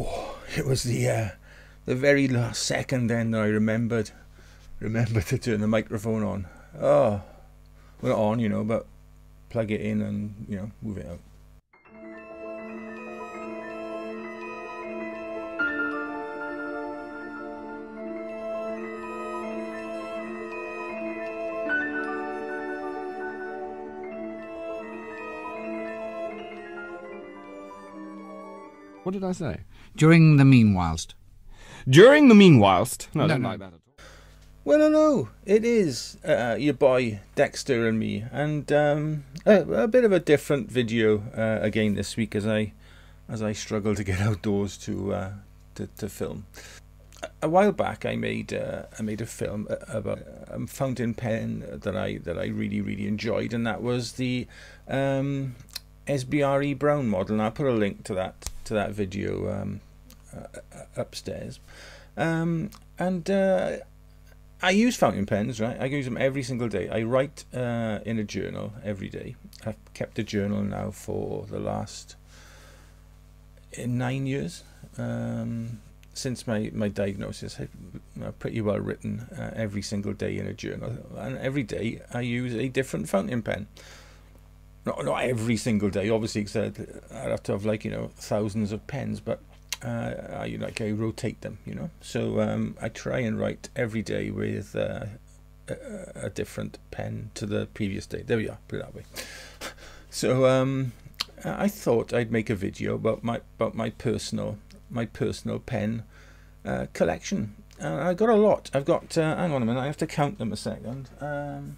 Oh, it was the uh, the very last second then that I remembered remembered to turn the microphone on. Oh, well, on, you know, but plug it in and you know move it out. What did I say? During the meanwhilst. During the meanwhilst. No, I No, don't no. like that at all. Well, hello. It is uh, your boy Dexter and me, and um, a, a bit of a different video uh, again this week as I as I struggle to get outdoors to uh, to, to film. A- A while back, I made uh, I made a film uh, about a fountain pen that I that I really really enjoyed, and that was the um, SBRE Brown model. And I'll put a link to that to that video um, uh, upstairs. Um, and uh, I use fountain pens, right? I use them every single day. I write uh, in a journal every day. I've kept a journal now for the last uh, nine years. Um, since my, my diagnosis, I've pretty well written uh, every single day in a journal. And every day I use a different fountain pen. Not, not every single day, obviously, because I'd, I'd have to have like, you know, thousands of pens, but uh, I like I rotate them, you know. So um, I try and write every day with uh, a, a different pen to the previous day. There we are. Put it that way. So um, I thought I'd make a video about my about my personal my personal pen uh, collection. Uh, I got a lot. I've got. Uh, hang on a minute. I have to count them a second. Um,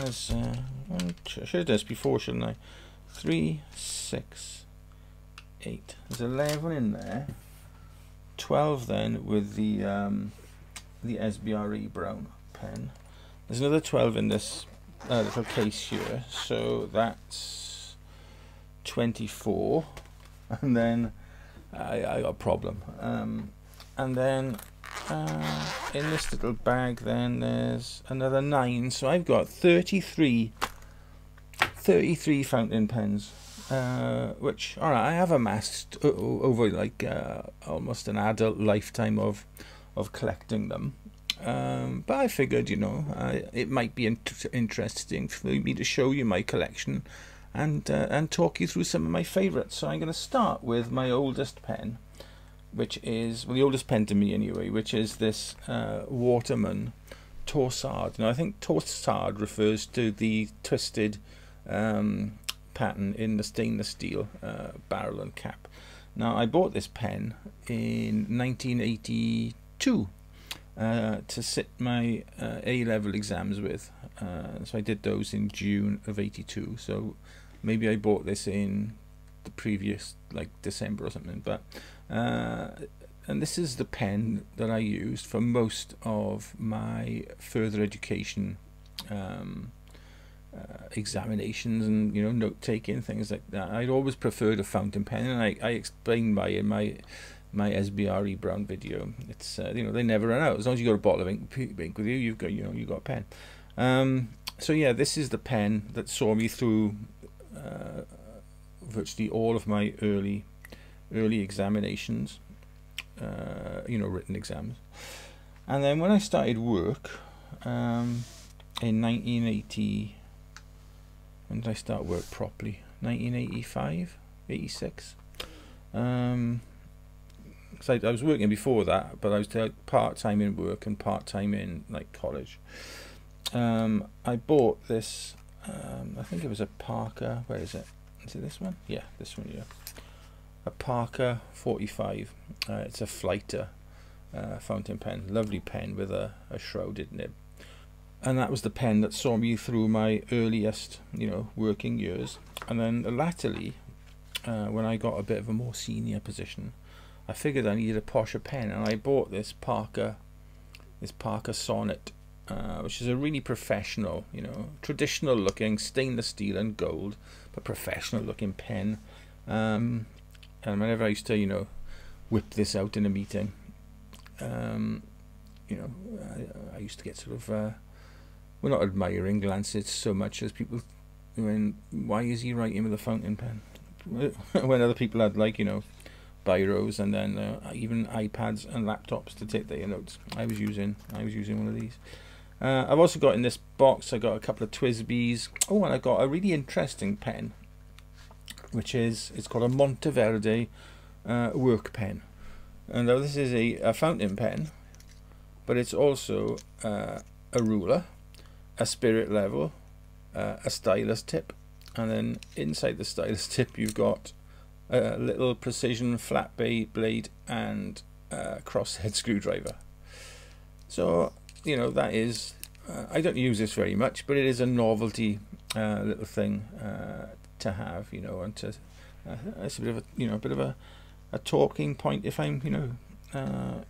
there's. Uh, I should have done this before, shouldn't I? Three, six, eight. There's eleven in there. Twelve then with the um, the SBRE brown pen. There's another twelve in this uh, little case here, so that's twenty-four. And then I, I got a problem. Um, and then uh, in this little bag, then there's another nine. So I've got 33, 33 fountain pens uh, which all right, I have amassed over like uh, almost an adult lifetime of of collecting them. Um, but I figured, you know, it might be int- interesting for me to show you my collection and uh, and talk you through some of my favourites. So I'm going to start with my oldest pen, which is well the oldest pen to me anyway, which is this uh, Waterman Torsard. Now I think Torsard refers to the twisted um, pattern in the stainless steel uh, barrel and cap. Now I bought this pen in 1982 uh, to sit my uh, A level exams with. Uh, so I did those in June of 82. So maybe I bought this in the previous like December or something. But uh, and this is the pen that I used for most of my further education. Um, uh, examinations and you know note taking things like that. I'd always preferred a fountain pen, and I, I explained by in my my SBRE Brown video. It's uh, you know they never run out as long as you got a bottle of ink, ink with you. You've got you know you got a pen. Um, so yeah, this is the pen that saw me through uh, virtually all of my early early examinations. Uh, you know written exams, and then when I started work um, in 1980. When did I start work properly? 1985, 86. Um, 'cause I, was working before that, but I was part time in work and part time in like college. Um, I bought this. Um, I think it was a Parker. Where is it? Is it this one? Yeah, this one here. A Parker 45. Uh, it's a Flighter uh, fountain pen. Lovely pen with a, a shrouded nib and that was the pen that saw me through my earliest, you know, working years. And then latterly, uh, when I got a bit of a more senior position, I figured I needed a posher pen, and I bought this Parker, this Parker Sonnet, uh, which is a really professional, you know, traditional looking stainless steel and gold, but professional looking pen. Um, and whenever I used to, you know, whip this out in a meeting, um, you know, I, I used to get sort of. Uh, we're not admiring glances so much as people when why is he writing with a fountain pen when other people had like you know biros and then uh, even iPads and laptops to take their notes. I was using I was using one of these. Uh, I've also got in this box I got a couple of TWSBIs. Oh, and I got a really interesting pen, which is it's called a Monteverde uh, work pen. And now this is a, a fountain pen, but it's also uh, a ruler, a spirit level, uh, a stylus tip, and then inside the stylus tip you've got a little precision flat bay blade and a crosshead screwdriver. So you know that is uh, I don't use this very much, but it is a novelty uh, little thing uh, to have, you know, and to uh, it's a bit of a you know a bit of a a talking point if I'm you know uh,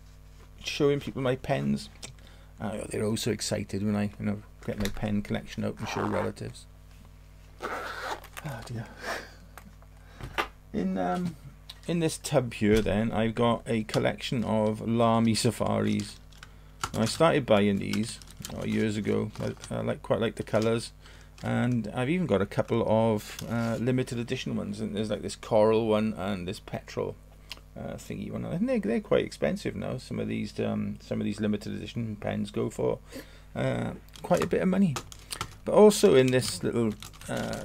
showing people my pens. Uh, they're also excited when I you know get my pen collection out and show relatives. Oh dear. In um, in this tub here, then I've got a collection of Lamy Safaris. I started buying these oh, years ago. I, I, like quite like the colours, and I've even got a couple of uh, limited edition ones. And there's like this coral one and this petrol uh, thingy one. Think they're, they're quite expensive now. Some of these um, some of these limited edition pens go for uh, quite a bit of money. But also in this little uh,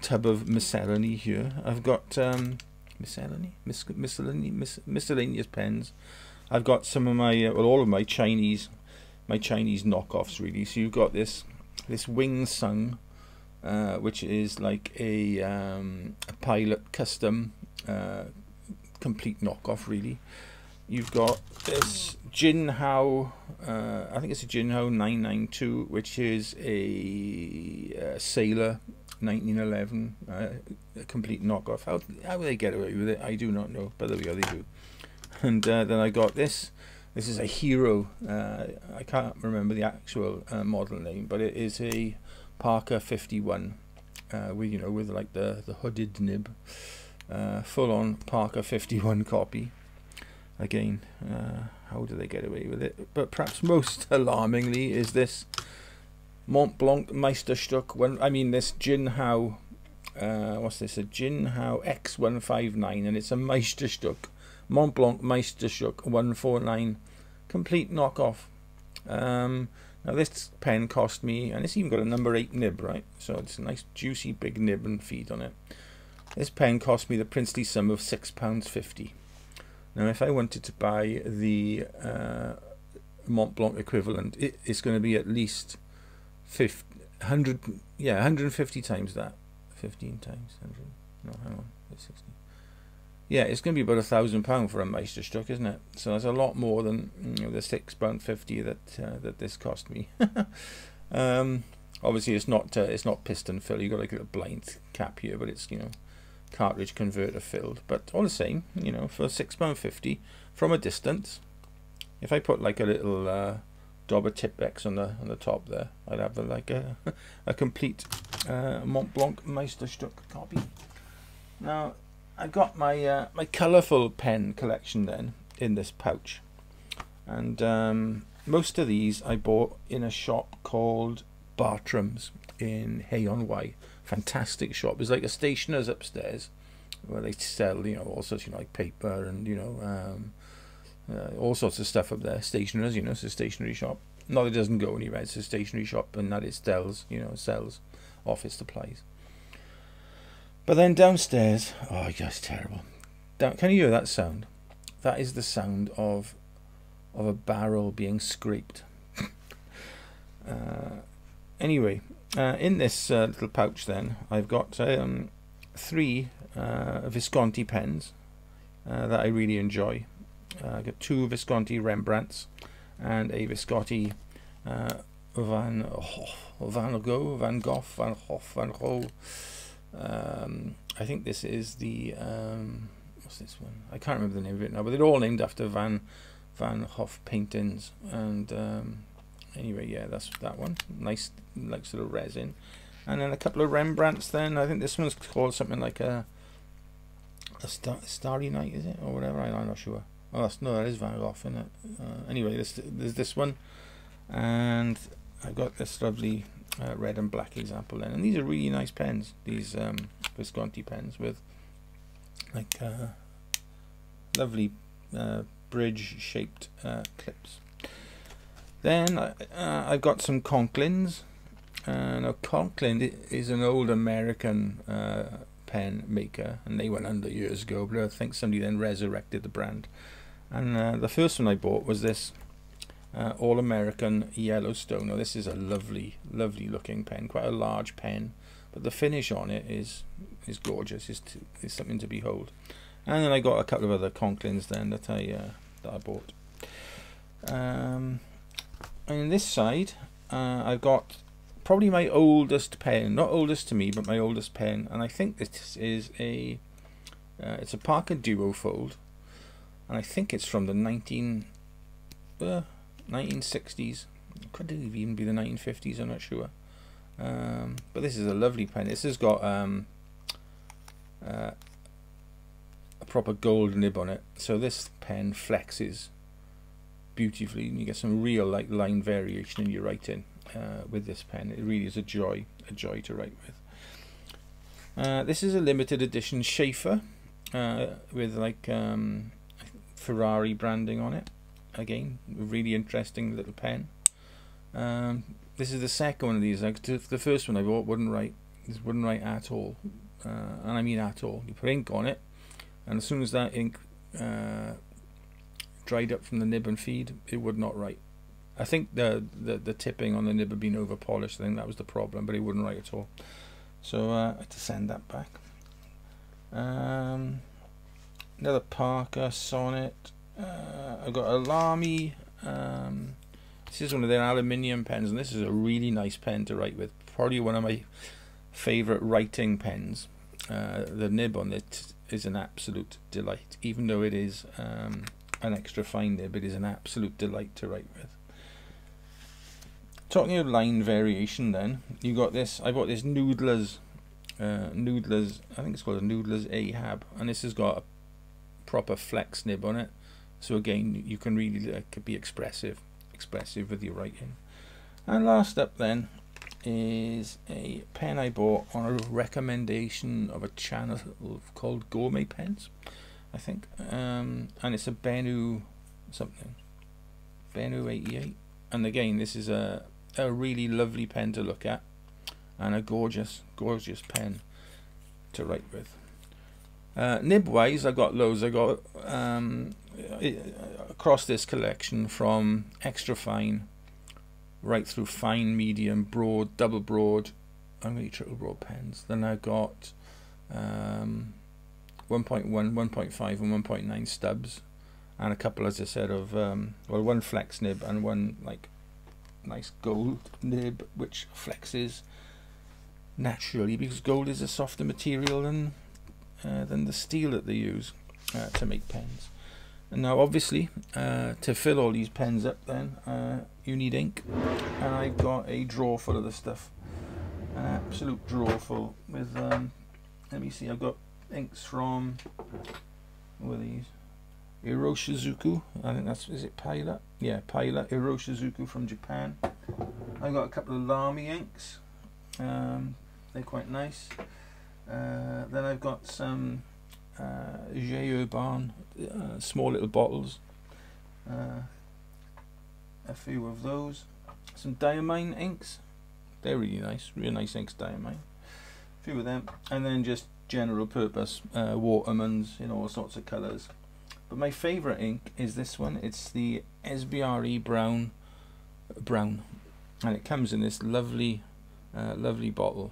tub of miscellany here, I've got um, miscellany, mis miscellany, mis miscellaneous pens. I've got some of my, uh, well, all of my Chinese, my Chinese knockoffs really. So you've got this, this Wing Sung, uh, which is like a, um, a pilot custom, uh, complete knockoff really. You've got this Jinhao, uh, I think it's a Jinhao 992, which is a, a sailor 1911, uh, a complete knockoff. How how they get away with it, I do not know, but there we go, they do and uh, then I got this. This is a Hero. Uh, I can't remember the actual uh, model name, but it is a Parker 51 uh, with you know with like the the hooded nib, uh, full on Parker 51 copy. Again, uh, how do they get away with it? But perhaps most alarmingly is this Mont Blanc Meisterstück. When I mean this Jinhao, uh, what's this? A Jinhao X159, and it's a Meisterstück Montblanc Meisterstück 149 complete knockoff. Um, now this pen cost me, and it's even got a number 8 nib, right? So it's a nice juicy big nib and feed on it. This pen cost me the princely sum of £6.50. Now if I wanted to buy the uh, Mont Blanc equivalent, it, it's going to be at least 50, 100, yeah, 150 times that. 15 times 100, no, hang on, it's 16 yeah, it's going to be about a thousand pound for a Meisterstück, isn't it? So that's a lot more than you know, the six pound fifty that uh, that this cost me. um, obviously, it's not uh, it's not piston fill. You've got like a little blind cap here, but it's you know cartridge converter filled. But all the same, you know, for six pound fifty from a distance, if I put like a little uh, Dauber Tipp-Ex on the on the top there, I'd have a, like a a complete uh, Mont Blanc Meisterstück copy. Now I got my uh, my colourful pen collection then in this pouch, and um, most of these I bought in a shop called Bartrums in Hay-on-Wye. Fantastic shop. It's like a stationer's upstairs where they sell you know all sorts you know like paper and you know um, uh, all sorts of stuff up there. Stationers, you know, it's a stationery shop. Not it doesn't go anywhere. It's a stationery shop, and that it sells you know sells office supplies. But then downstairs, oh, that's terrible. Down, can you hear that sound? That is the sound of of a barrel being scraped. uh, anyway, uh, in this uh, little pouch, then I've got um, three uh, Visconti pens uh, that I really enjoy. Uh, I've got two Visconti Rembrandts and a Visconti Van oh, Van Gogh, Van Gogh, Van Gogh, Van Gogh. Um, I think this is the um, what's this one? I can't remember the name of it now, but they're all named after Van Van Hoff paintings. And um, anyway, yeah, that's that one. Nice, like sort of resin. And then a couple of Rembrandts. Then I think this one's called something like a a star, Starry Night, is it, or whatever? I, am not sure. Oh, that's, no, that is Van Gogh, isn't it? Uh, anyway, this, there's this one, and I got this lovely uh, red and black example then. And these are really nice pens, these um, Visconti pens with like uh, lovely uh, bridge-shaped uh, clips. Then uh, I've got some Conklins. Uh, now Conklin is an old American uh, pen maker, and they went under years ago. But I think somebody then resurrected the brand. And uh, the first one I bought was this uh, All American Yellowstone. Now this is a lovely, lovely looking pen, quite a large pen, but the finish on it is is gorgeous. is is something to behold. And then I got a couple of other Conklins then that I uh, that I bought. Um, and this side, uh, I've got probably my oldest pen, not oldest to me, but my oldest pen, and I think this is a uh, it's a Parker Duofold, and I think it's from the 19 uh, 1960s. Could even be the 1950s? I'm not sure. Um, but this is a lovely pen. This has got um, uh, a proper gold nib on it, so this pen flexes beautifully, and you get some real like line variation in your writing uh, with this pen. It really is a joy, a joy to write with. Uh, this is a limited edition Sheaffer uh, with like um, Ferrari branding on it. Again, really interesting little pen. Um, this is the second one of these. Like the first one I bought wouldn't write. This wouldn't write at all, uh, and I mean at all. You put ink on it, and as soon as that ink uh, dried up from the nib and feed, it would not write. I think the, the the tipping on the nib had been over polished. I think that was the problem, but it wouldn't write at all. So uh, I had to send that back. Um, another Parker Sonnet. Uh, I've got a Lamy. Um, this is one of their aluminium pens, and this is a really nice pen to write with. Probably one of my favourite writing pens. Uh, the nib on it is an absolute delight, even though it is um, an extra fine nib. It is an absolute delight to write with. Talking of line variation, then you got this. I bought this Noodler's, uh, Noodler's. I think it's called a Noodler's Ahab, and this has got a proper flex nib on it. So again, you can really like, be expressive, expressive with your writing. And last up then is a pen I bought on a recommendation of a channel called Gourmet Pens, I think, um, and it's a Benu something, Benu 88. And again, this is a a really lovely pen to look at and a gorgeous, gorgeous pen to write with. Uh, nib wise, I've got loads. I've got um, across this collection from extra fine right through fine, medium, broad, double broad, I'm going to triple broad pens. Then I've got um, 1.1, 1.5, and 1.9 stubs, and a couple, as I said, of um, well, one flex nib and one like nice gold nib which flexes naturally because gold is a softer material than uh, than the steel that they use uh, to make pens. And now obviously uh, to fill all these pens up then uh, you need ink and I've got a drawer full of the stuff an absolute drawer full with um, let me see I've got inks from what are these Hiroshizuku I think that's is it Pilot? Yeah, Pilot Hiroshizuku from Japan. I've got a couple of Lamy inks. Um, they're quite nice. Uh, then I've got some uh. Herbin uh, small little bottles. Uh, a few of those. Some Diamine inks. They're really nice. Real nice inks, Diamine. A few of them. And then just general purpose uh, Watermans in all sorts of colours. But my favourite ink is this one. It's the SBRE Brown Brown, and it comes in this lovely, uh, lovely bottle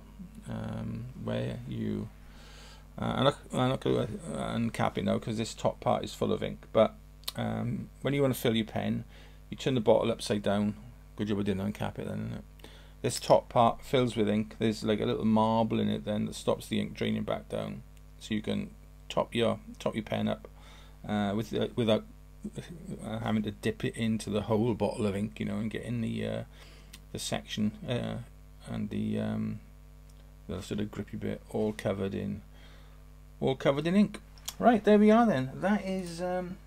um, where you. Uh, I'm not, I'm not going to uncap it now because this top part is full of ink. But um, when you want to fill your pen, you turn the bottle upside down. Good job I didn't uncap it then. This top part fills with ink. There's like a little marble in it then that stops the ink draining back down, so you can top your top your pen up uh, with uh, without uh, having to dip it into the whole bottle of ink, you know, and get in the uh, the section uh, and the um, the sort of grippy bit all covered in all covered in ink. Right, there we are then. That is um,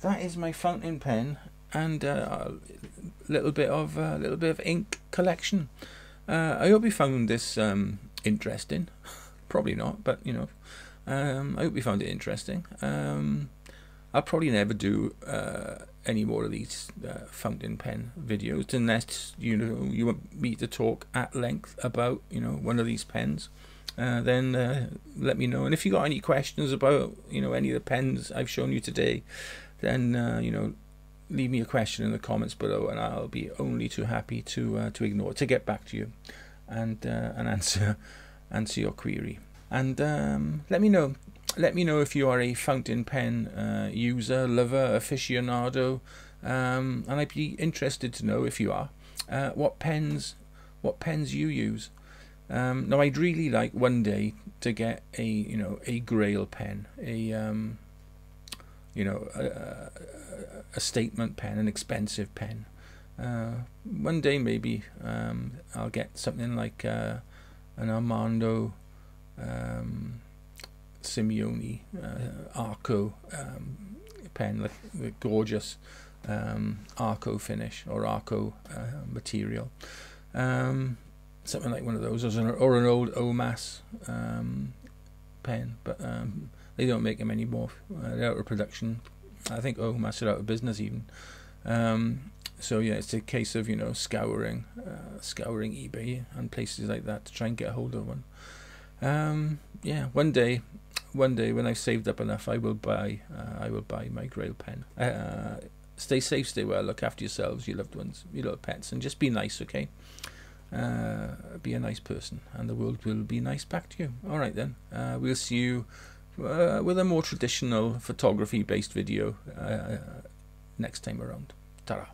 that is my fountain pen and a little bit of a little bit of ink collection. I hope you found this um, interesting. Probably not, but you know Um, I hope you found it interesting. Um, I'll probably never do uh, any more of these uh, fountain pen videos unless you know you want me to talk at length about you know one of these pens. Uh, then uh, let me know. And if you got any questions about you know any of the pens I've shown you today, then uh, you know leave me a question in the comments below, and I'll be only too happy to uh, to ignore to get back to you and uh, and answer answer your query. And um, let me know let me know if you are a fountain pen user, lover, aficionado, um, and I'd be interested to know if you are what pens what pens you use. Um, now, I'd really like one day to get a you know a Grail pen, a um, you know a, a, statement pen, an expensive pen. Uh, one day maybe um, I'll get something like uh, an Armando. Um, Simoni uh, Arco um, pen, like the gorgeous um, Arco finish or Arco uh, material. Um, something like one of those, or an, or an old Omas um, pen, but um, they don't make them anymore. Uh, they're out of production. I think Omas are out of business even. Um, so yeah, it's a case of you know scouring, uh, scouring eBay and places like that to try and get a hold of one. Um, yeah, one day one day when I've saved up enough, I will buy. Uh, I will buy my Grail pen. Uh, stay safe, stay well. Look after yourselves, your loved ones, your little pets, and just be nice. Okay. Uh, be a nice person, and the world will be nice back to you. All right then. Uh, we'll see you uh, with a more traditional photography-based video uh, next time around. Ta-ra.